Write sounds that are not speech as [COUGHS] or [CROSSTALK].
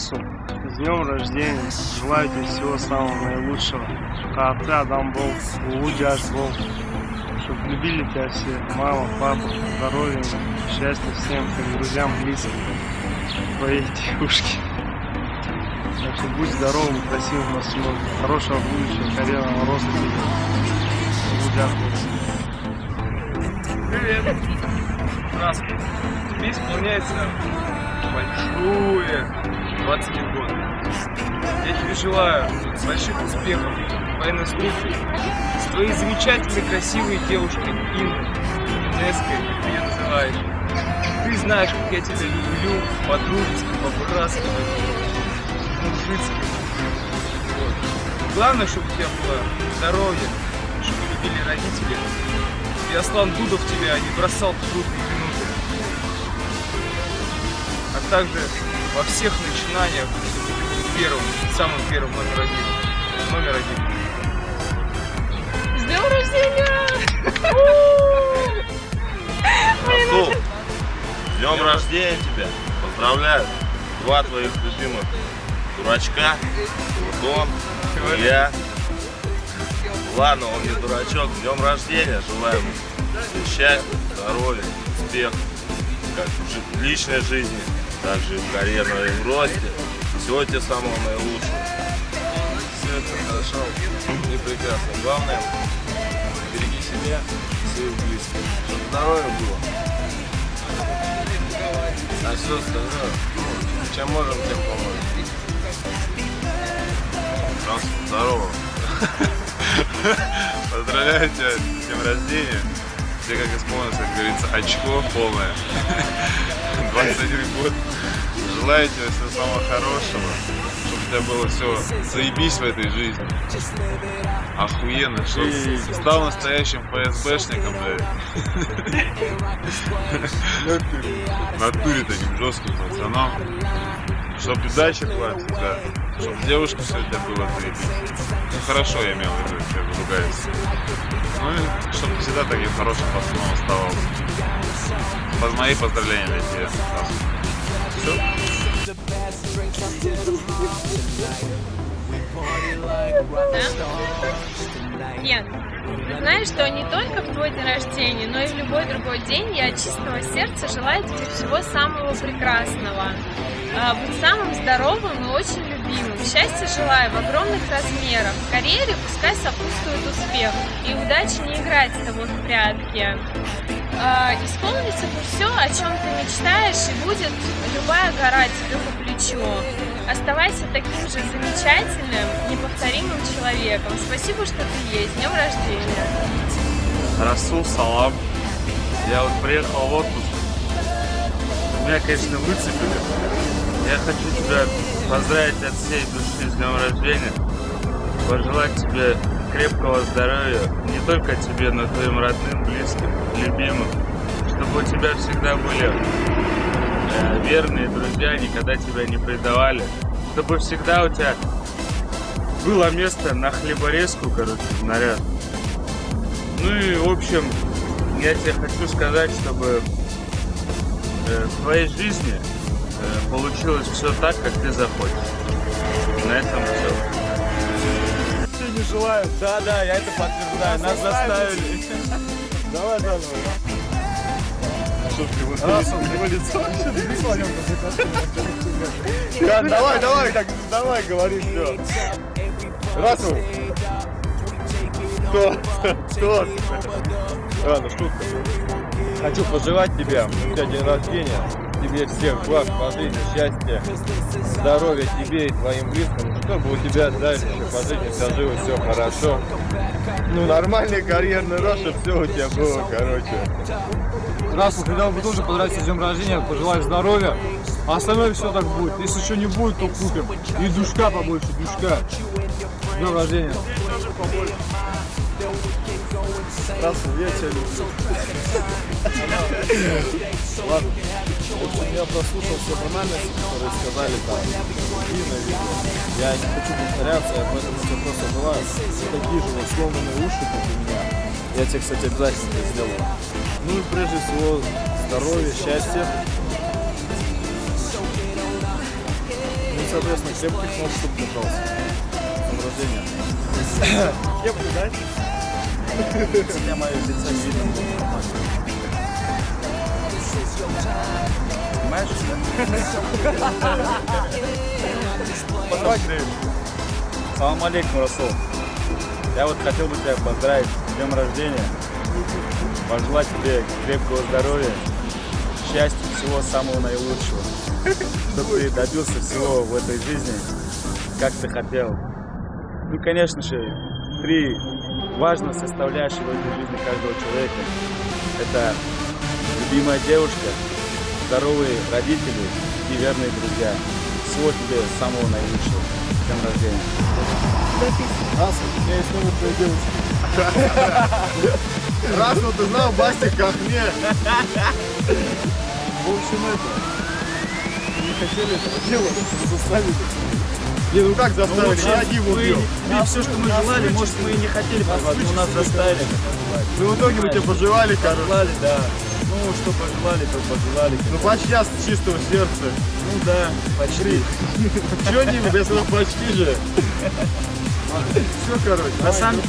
Расу, с днем рождения. Желаю тебе всего самого наилучшего. Чтобы ты Адам был, Улудяш был. Чтобы любили тебя все. Мама, папа, здоровья, счастья всем, твоим друзьям, близким. Твоей девушке. Так что будь здоровым, красивым, на всего. Хорошего будущего, карьерного роста. Улудяш Привет! Здравствуй! Тебе исполняется большое 21 год. Я тебе желаю больших успехов в военной службе с твоей замечательной, красивой девушкой Инной, Инеской, как ты ее называешь. Ты знаешь, как я тебя люблю, по-дружески, по-братски, по-мужицки. Вот. Главное, чтобы у тебя было здоровье, чтобы любили родители, и Аслан Дудов тебя не бросал в трудные минуты. А также во всех начинаниях ты первым, самым первым номер один. Номер один. С днем рождения! [LAUGHS] Расул, с днем рождения тебя. Поздравляю. Два твоих любимых дурачка. Вот он, и я. Ладно, он не дурачок. С днем рождения. Желаю ему счастья, здоровья, успеха. Как в личной жизни, так же и в карьерном росте. Всего тебе самого наилучшего. Это хорошо и прекрасно. Главное, береги себя и своих близких. Чтобы здоровье было. А все остальное, ну, чем можем, тем поможем. Раз, здорово. [LAUGHS] Поздравляю тебя с днем рождения. Тебе как исполнилось, как говорится, очко полное. [LAUGHS] 21 год. Желаю тебе всего самого хорошего. Чтобы у тебя было все заебись в этой жизни. Охуенно, ты стал настоящим ФСБшником, блядь. [LAUGHS] [LAUGHS] Натуре таким жестким пацаном. Чтоб удачи была всегда. Чтоб девушка тебя было заебись. Ну хорошо, я имел в виду, я ругаюсь. Ну и чтобы ты всегда таким хорошим пацаном оставался. Под мои поздравления для тебя. Все? Нет. Знаешь, что не только в твой день рождения, но и в любой другой день я от чистого сердца желаю тебе всего самого прекрасного. А, Быть самым здоровым и очень любимым. Счастья желаю в огромных размерах. В карьере пускай сопутствует успех. И удачи не играть с тобой в прятки. А, Исполнится все, о чем ты мечтаешь, и будет любая гора тебе по плечу. Оставайся таким же замечательным, неповторимым человеком. Спасибо, что ты есть. Днем рождения! Расул, салам. Я вот приехал в отпуск. Меня, конечно, выцепили. Я хочу тебя поздравить от всей души с днем рождения. Пожелать тебе крепкого здоровья. Не только тебе, но и твоим родным, близким, любимым. Чтобы у тебя всегда были э, верные друзья, никогда тебя не предавали. Чтобы всегда у тебя было место на хлеборезку, короче, наряд. Ну и, в общем, я тебе хочу сказать, чтобы э, в твоей жизни э, получилось все так, как ты захочешь. На этом все. Не желаю. Да, да, я это подтверждаю. Нас заставили. Давай заново. Вообще Давай, давай, так, давай, говори все. Раз он. Кто? Кто? Ладно, шутка. Хочу пожелать тебе, у тебя день рождения, тебе всех благ по жизни, счастья, здоровья тебе и твоим близким, чтобы у тебя дальше по жизни сложилось все хорошо. Ну, нормальный карьерный рост, чтобы все у тебя было, короче. Здравствуй, хотел бы тоже поздравить с днем рождения, пожелать здоровья. А остальное все так будет. Если что не будет, то купим. И душка побольше, душка. С днем рождения. Здравствуй, я тебя люблю. Ладно. Я прослушал все банальности, которые сказали там Дина, Я не хочу повторяться, я поэтому тебе просто желаю такие же вот сломанные уши, как у меня. Я тебе, кстати, обязательно это сделаю. Ну и прежде всего здоровья, счастья. Ну, соответственно, крепких ног, чтобы держался. С днем рождения. [COUGHS] Кепку дать? Для моего лица не видно было нормально. Понимаешь? [LAUGHS] Поздравь, Салам алейкум, Расул. Я вот хотел бы тебя поздравить с днем рождения. Пожелать тебе крепкого здоровья, счастья, всего самого наилучшего. Чтобы ты добился всего в этой жизни, как ты хотел. Ну, конечно же, три важных составляющих в этой жизни каждого человека. Это любимая девушка, здоровые родители и верные друзья. Всего тебе самого наилучшего. С днем рождения. [LAUGHS] Раз, у меня есть номер твоей девушки. Раз, ну ты знал, Бастик как мне. В общем, это... Не хотели этого делать, заставили. Не, ну как заставили? Я один убил. И все, что мы желали, может, мы и не хотели позвать, но нас заставили. Ну в итоге мы тебе пожелали, короче. Пожелали, да. Ну, что пожелали, то пожелали. Ну почти от чистого сердца. Ну да, почти. Чего не, я сказал почти же. Все, короче. На самом